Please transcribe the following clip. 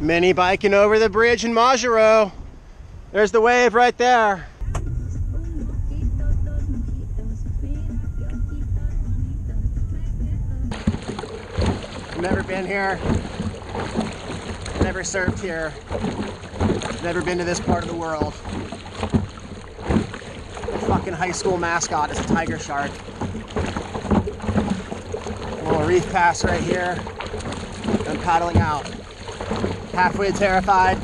Mini biking over the bridge in Majuro. There's the wave right there. Never been here. Never surfed here. Never been to this part of the world. The fucking high school mascot is a tiger shark. Little reef pass right here. I'm paddling out. Halfway terrified,